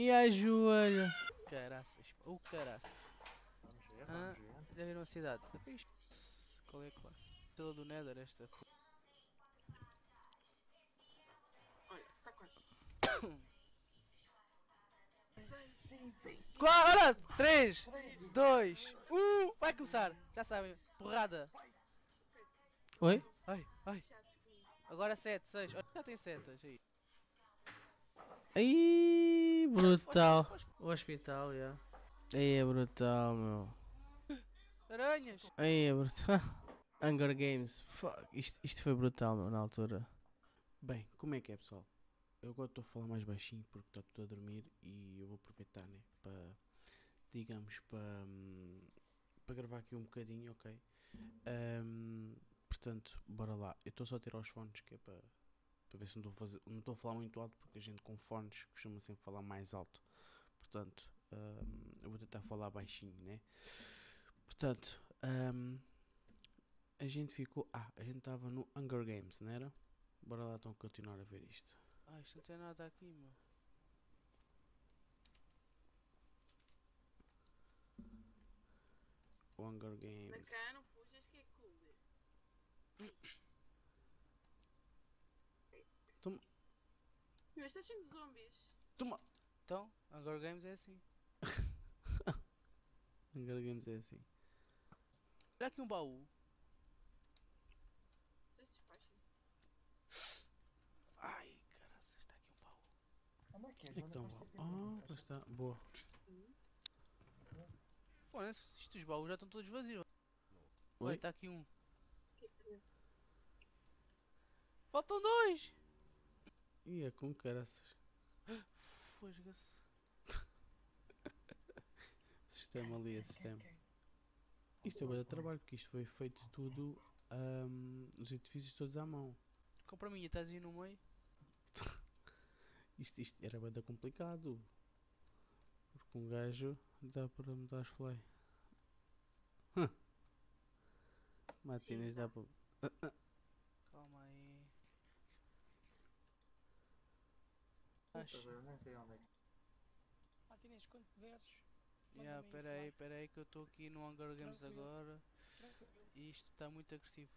E a joelha. Caraças. O oh, caraças. Vamos ver, Ah. vamos ver. Já viram a cidade? Eu fiz. Qual é a classe? Estrela do Nether, esta. f- Olha, está quase. Olha! 3, 2, 1, vai começar! Já sabem, porrada! Oi? Ai, ai, agora 7, 6, já tem setas aí. Aí, brutal. O hospital, já. Aí é brutal, meu. Aranhas! Aí é brutal. Hunger Games, fuck. Isto, isto foi brutal, meu, na altura. Bem, como é que é, pessoal? Eu agora estou a falar mais baixinho porque está tudo a dormir e eu vou aproveitar, né? Para, digamos, para, hum, para gravar aqui um bocadinho, ok? Hum, portanto, bora lá. Eu estou só a tirar os fones, que é para, para ver se não estou a, fazer, não estou a falar muito alto porque a gente com fones costuma sempre falar mais alto. Portanto, hum, eu vou tentar falar baixinho, né? Portanto, hum, a gente ficou. Ah, a gente estava no Hunger Games, não era? Bora lá então continuar a ver isto. Ai, isto não tem nada aqui, meu. O Hunger Games. cá, não fujas que é cool. Toma, Mas estás cheio de zombies. toma! Então, Hunger Games é assim. Hunger Games é assim. Olha aqui um baú. Ai, caraças, está aqui um baú. Onde é que é? Onde é que é que Ah, pois está. Boa. Foda-se, isto os baús já estão todos vazios. Oi? Oi, está aqui um. Faltam dois! Ia com caraças. Fosga-se. Sistema ali, é sistema. Isto é de trabalho porque isto foi feito tudo ahm, nos edifícios todos à mão. Compra a minha, estás aí no meio. Isto, isto era bem complicado. Porque um gajo dá para mudar as fly. Matinas dá para. Calma aí. Puta, Acho. eu nem sei onde é que Martinez, quando puderes. Yeah, manda-me pera aí, fly. pera aí que eu estou aqui no Hunger Games Tranquilo. agora Tranquilo. e isto está muito agressivo.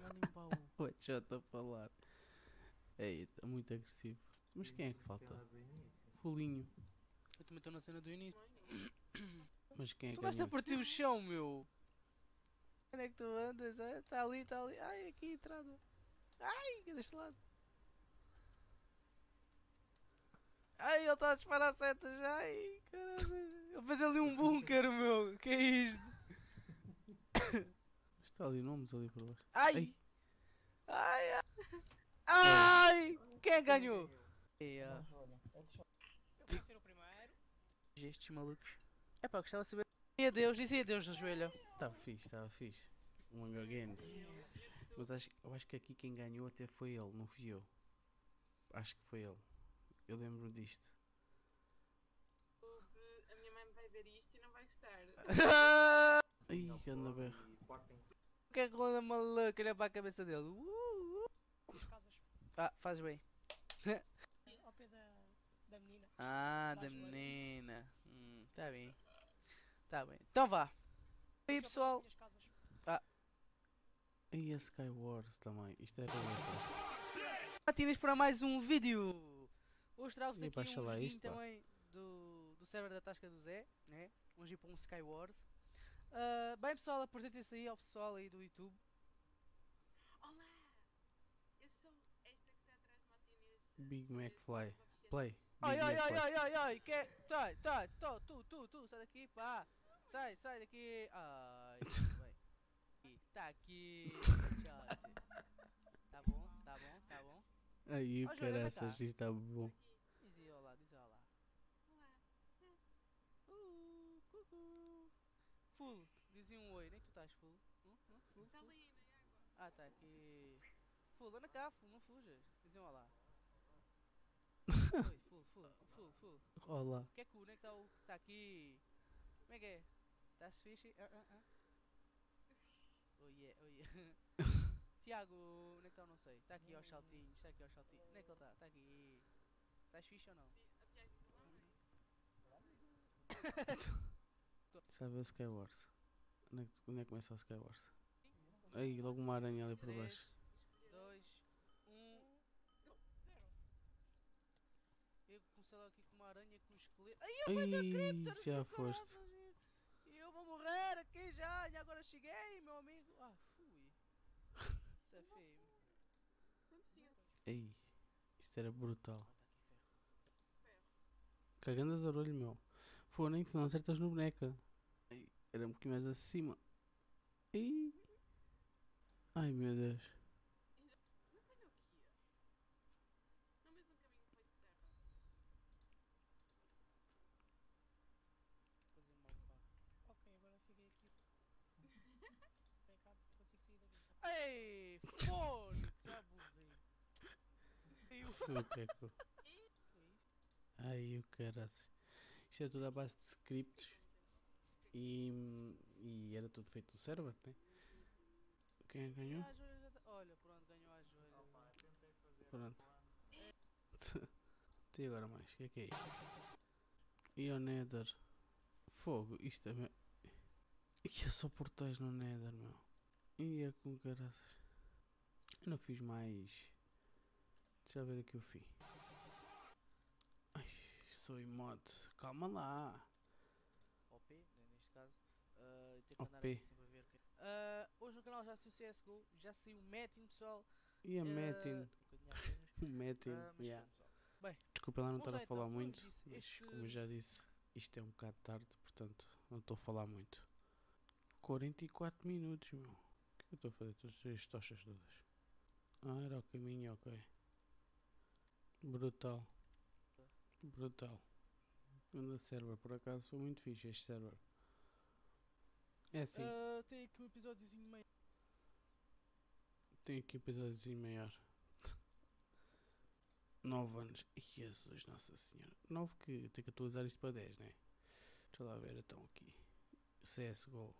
Mandem um baú. Oi, já estou a falar. Ei, está muito agressivo. Mas quem é que falta? Fulinho. Eu também estou na cena do início. Mas quem é Tu que vais a partir o chão, meu! Onde é que tu andas? Está ali, está ali. Ai, aqui a entrada. Ai, deste lado. Ai, ele está a disparar setas. Ai, caralho. Ele fez ali um bunker, meu. Que é isto? Está ali nomes ali por baixo. Ai! Ai! Ai! ai. Quem é que ganhou? É, ah, olha, é. Eu vou ser o primeiro. estes malucos. É pá, gostava de saber. E adeus, disse adeus do joelho. Estava fixe, estava fixe. Um Hunger Games. Mas acho, eu acho que aqui quem ganhou até foi ele, não fui eu. Acho que foi ele. Eu lembro disto. A minha mãe vai ver isto e não vai gostar. Ai, anda bem. portem-se. O que é que anda maluco? Olha para a cabeça dele. Uh, uh. Ah, faz bem. ao pé da, da menina. Ah, da Faz bem. menina. Hum, tá bem. Tá bem. Então vá. E aí pessoal. Casas. E a Skywars também. Isto outra. Matinês para mais um vídeo. Hoje trago-vos E aqui um joguinho isto, também do, do server da Tasca do Zé, né? Um jeep um Skywars. Ah, bem pessoal, apresentem-se aí ao pessoal aí do YouTube. Olá! Eu sou esta que está atrás de Martinez. Big Mac Fly. Play. Ai, ai, ai, ai, ai, ai, que Sai, sai, tu, tu, tu, tu, sai daqui, pá. Sai, sai daqui. Ai, vai. Ih, Tá aqui. Chato. Tá bom, tá bom, tá bom. Aí, caraças, cá. isto está bom. Diz aí olá, diz aí olá. Olá! Uh, cucu. Full, dizia um oi, nem tu estás full. Hum, hum, full, Está full. ali na água. Ah, tá aqui. Full, anda cá, full, não fujas. Dizia um olá. oi, full, full, full, full. Olá. O que é que o onde é que está o que está aqui? Como é que é? Estás fixe? Ah, ah, ah. Oh yeah, oh yeah. Tiago, onde é que está? Não sei. Está aqui aos saltinhos, está aqui aos saltinhos. Onde é que ele está? Está aqui. Estás fixe ou não? O Tiago diz Sabe o Skywars? Onde é, que, onde é que começa o Skywars? Aí, logo uma aranha ali por 3, baixo. 2, 1. Zero. Eu comecei logo aqui com uma aranha com um esqueleto. Ai, eu Ai, cripto, já foste. E eu vou morrer aqui já. E agora cheguei, meu amigo. Ah, fui. Isso é feio. Ei, isto era brutal. Cagando a zarolho, meu. Que se não acertas no boneca. Ai, era um pouquinho mais acima. Ai, Ai meu Deus. Ei, fone, já burrei. Ei, o O que que eu- que isto? Ai, o caraças. Isto é tudo à base de scripts. E, e era tudo feito no server, né? Quem é que ganhou? Tá- Olha, pronto, ganhou a joelha. Pronto. E agora mais? O que é que é isto? E o Nether? Fogo, isto é. Me... E é só portais no Nether, meu. E é com caraças. Eu não fiz mais. Deixa eu ver o fim. Ai, sou mod. Calma lá. OP, né, neste caso. Ah, tenho que andar OP. aqui sempre a ver. Ah, hoje no canal já saiu CSGO, já saiu o Metin, pessoal. E a Ah, Metin? Metin. Ah, mas yeah. pronto, pessoal. Desculpa lá não estar a falar então, como eu muito. disse, Mas este- como eu já disse, isto é um bocado tarde, portanto não estou a falar muito. 44 minutos, meu. O que é que eu estou a fazer? Estou as tochas todas. Ah, era o caminho, ok. Brutal. Brutal. Anda server, por acaso foi muito fixe este server. É assim, Ah, tem aqui um episódiozinho meio. tem aqui episódiozinho maior. 9 anos. Jesus, Nossa Senhora. 9 que tem que atualizar isto para 10, né? Deixa lá ver então aqui. CSGO.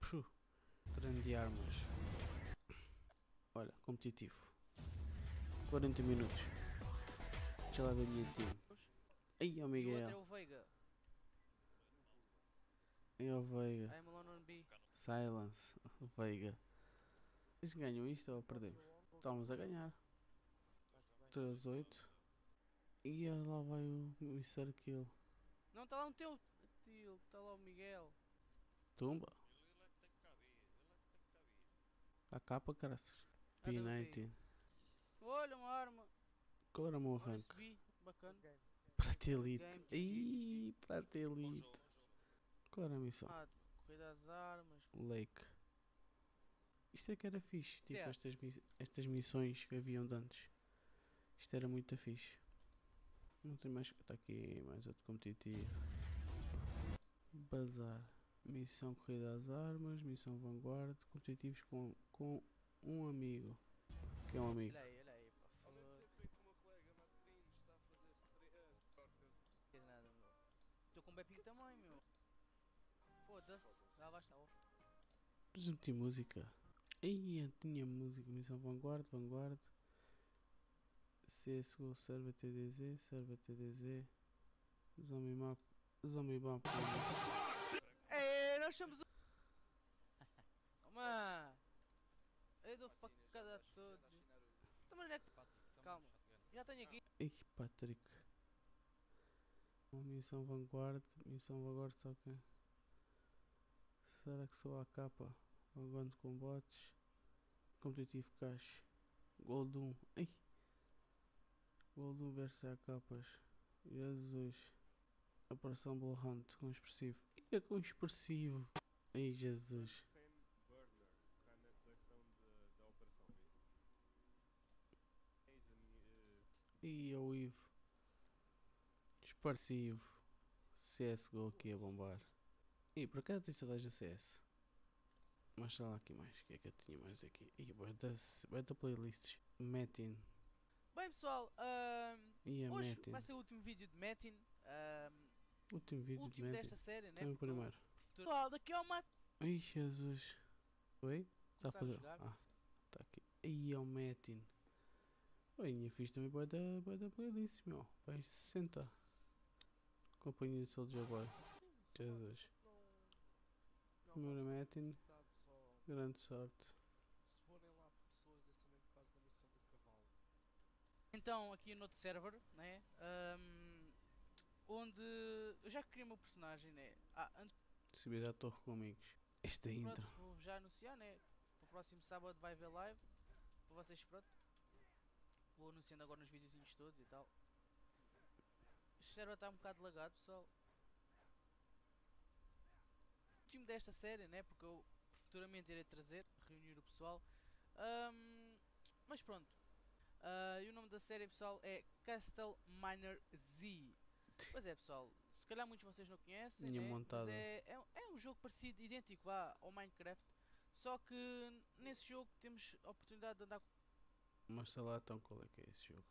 Puh. Treino de armas. Olha, competitivo. 40 minutos. Deixa lá ver a minha team. Aí, ó E o outro é Miguel. o Veiga. Aí, ó Veiga. I'm alone on B. Silence. Veiga. Eles ganham isto ou perdemos? Estamos a ganhar. 3-8. E lá vai o Mr. Kill. Não, está lá um teu tio, está lá o Miguel. Tumba. A capa, caraças. Ah, tá P19. Olha, uma arma. Qual era o meu rank? Bacana. Prata Elite. Ih, Prata Elite. Qual era a missão? Ah, corrida às armas. Lake. Isto é que era fixe. Tipo, estas, estas missões que haviam de antes. Isto era muito fixe. Não tem mais. Está aqui mais outro competitivo. Bazar. Missão Corrida às Armas. Missão Vanguarda. Competitivos com, com um amigo. Que é um amigo. Foda-se. Mas não tinha música. Aí tinha música. Missão Vanguarda. Vanguarda. CSGO Server TDZ. Server TDZ. Zombie Map. Zombie Map. Ei, nós somos. Mano. Eu dou facada a todos. Então, mas onde é que- Calma. Já tenho aqui. Ih, Patrick. Missão Vanguard. Missão Vanguard só que. Será que sou a capa? Vanguard de combates. Competitivo Cash. Gold 1. Ai. Gold 1 versus a capas. Jesus. Operação Bull Hunt com expressivo. Ih, é com expressivo. Ai, Jesus. E o Ivo. Expressivo. CSGO aqui a bombar. E por acaso tem saudades do CS. Mas sei lá aqui mais. O que é que eu tinha mais aqui? E da, da playlists. Metin. Bem, pessoal. E a hoje Metin. vai ser o último vídeo de Metin. ahm, Último vídeo de último Metin. desta série, né? Também o porque primeiro. Pessoal, daqui a uma. Ai Jesus. Oi? Está a fazer. Ah, está aqui. Aí é o Metin. Oi, minha fiz também vai da, vai da playlist, meu. Vai 60. Companhia de Soldier Boy. Jesus. Não, Meu não, Metin, cidade só. grande sorte. Se forem lá pessoas, é somente por causa da missão do cavalo. Então, aqui no outro server, né? ahm, onde eu já criei o meu personagem, né? Ah, antes Subir à torre com amigos. Esta pronto, intro. vou já anunciar, né? Para o próximo sábado vai haver live. Para vocês, pronto. Vou anunciando agora nos videozinhos todos e tal. Este server está um bocado lagado, pessoal. O time desta série, né? Porque eu futuramente irei trazer, reunir o pessoal. Ahm, mas pronto. Ah, e o nome da série, pessoal, é Castle Miner Z. Pois é, pessoal. Se calhar muitos de vocês não conhecem, né? mas é, é, é um jogo parecido, idêntico vá, ao Minecraft. Só que nesse jogo temos a oportunidade de andar Mostra lá então qual é que é esse jogo.